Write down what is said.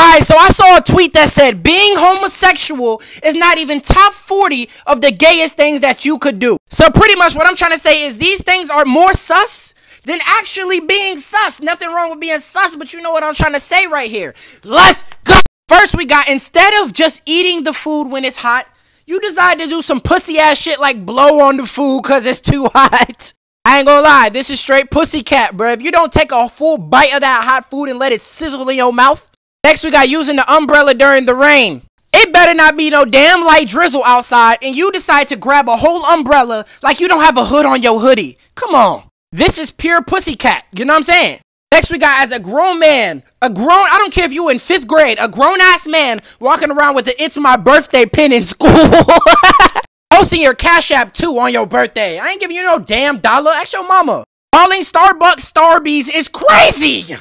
Alright, so I saw a tweet that said being homosexual is not even top 40 of the gayest things that you could do. So pretty much what I'm trying to say is these things are more sus than actually being sus. Nothing wrong with being sus, but you know what I'm trying to say right here. Let's go. First, we got instead of just eating the food when it's hot, you decide to do some pussy ass shit like blow on the food because it's too hot. I ain't gonna lie, this is straight pussy cat, bro. If you don't take a full bite of that hot food and let it sizzle in your mouth. Next, we got using the umbrella during the rain. It better not be no damn light drizzle outside and you decide to grab a whole umbrella like you don't have a hood on your hoodie. Come on. This is pure pussycat. You know what I'm saying? Next, we got as a grown man, a grown, I don't care if you in fifth grade, a grown ass man walking around with the It's My Birthday pin in school. Posting your Cash App too on your birthday. I ain't giving you no damn dollar. Ask your mama. Calling Starbucks Starbies is crazy.